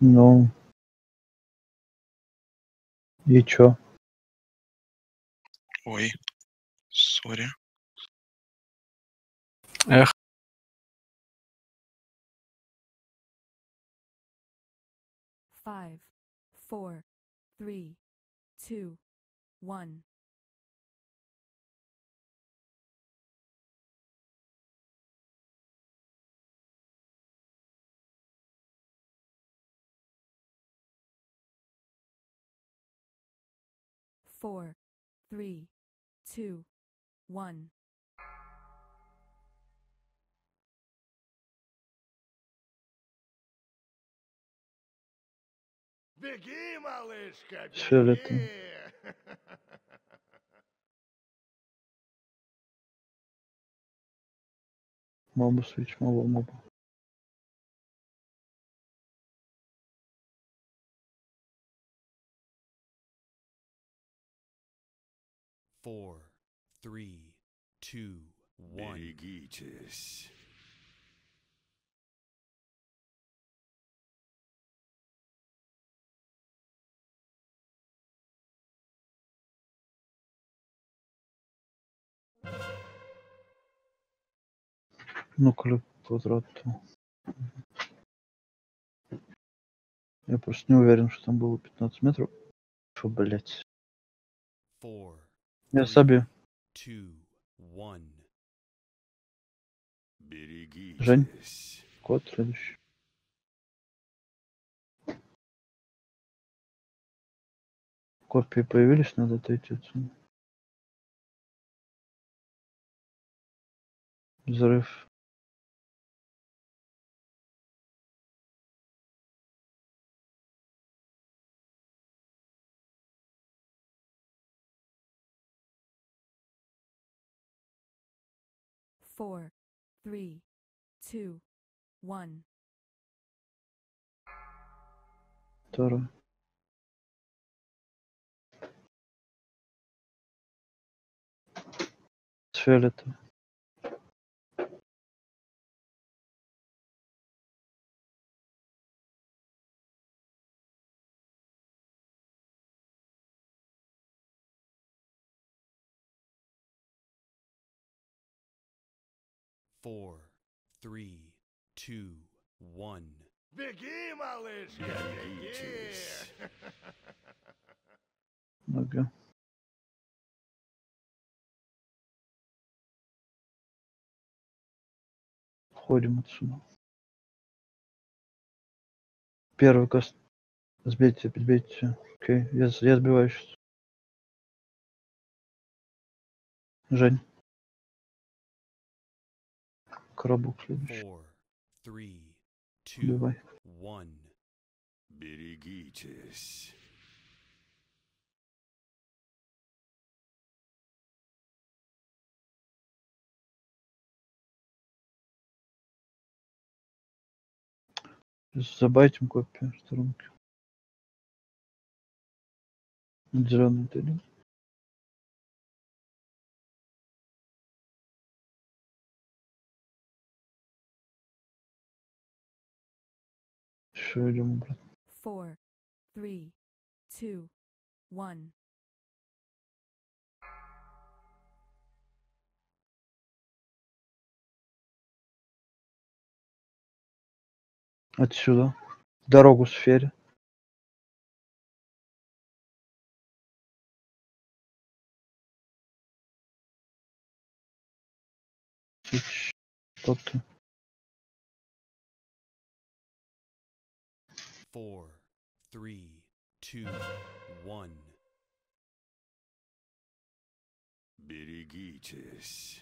Ну. И чё? Ой, сори. Эх. Five, four, three, two, one. Four, three, two, one. Беги, малышка, беги! Всё это. Моба свич, моба, моба. Four, three, two, one. Берегитесь. Ну, клюк квадрату. Я просто не уверен, что там было 15 метров. Фу, блять. Four, Я. Берегитесь. Жень? Код следующий. Копии появились, надо отойти отсюда. Взрыв. Four, three, two, one. Второй. С фиолетовым. Four, three, two, one. Беги, малышка, беги! Берегитесь. Ага. Ходим отсюда. Первый каст. Сбейте, подбейте. Окей, я, с- я сбиваю сейчас. Жень. Коробок следующий. One. Берегитесь. Забайтим копию сторонки. Зеленый ты Еще идем обратно. Four, three, two, one. Отсюда. Дорогу сфере. Чуть Four, three, two, one. Берегитесь.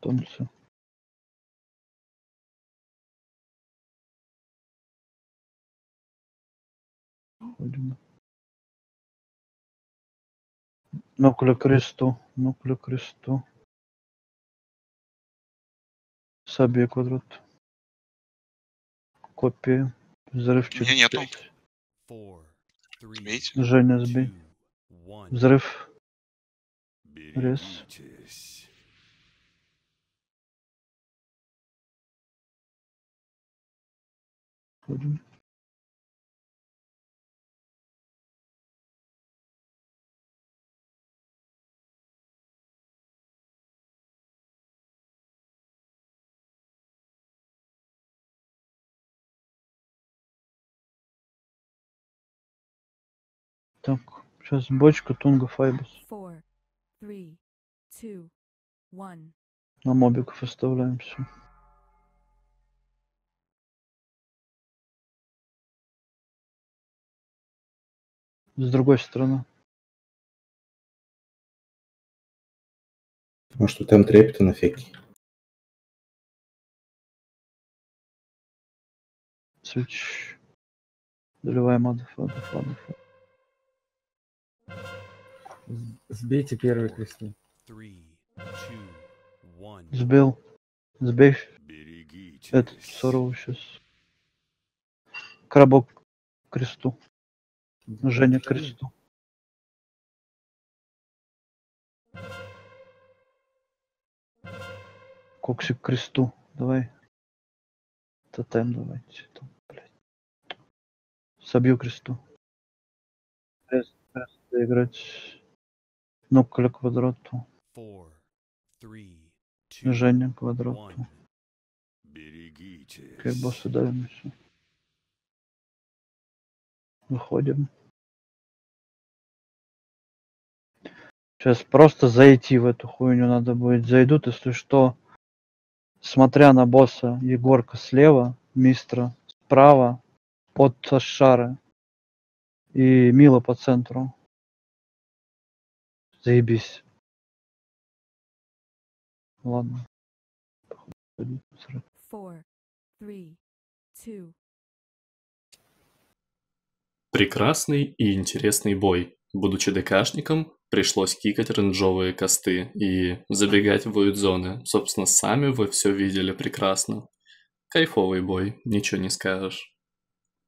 Танцы. Ходим. Нокля кресту. Нокля кресту. Сабия квадрат. Копия. Взрыв через Меня нету. Сбейте. Женя, сбей. Взрыв. Берегитесь. Ходим. Так, сейчас бочка Тунга Файбус. Four, three, two, one. На мобиков оставляем все. С другой стороны. Может, там трепета на феке? Свич. Заливаем адов, адов, адов. Сбейте первые кресты. Сбил. Сбей этот Сорова сейчас. Крабок к кресту. Женя к кресту. Коксик к кресту. Давай. Тотем давайте. Собью кресту. Крест, крест доиграть. Ну, к квадрату. Женя квадрату. Берегитесь. Как боссы давим еще. Выходим. Сейчас просто зайти в эту хуйню надо будет. Зайдут, если что, смотря на босса, Егорка слева, Мистра справа, под шары. И Мила по центру. Заебись. Ладно. Four, three, two, Прекрасный и интересный бой. Будучи ДКшником, пришлось кикать рейнджовые косты и забегать в воют-зоны. Собственно, сами вы все видели прекрасно. Кайфовый бой, ничего не скажешь.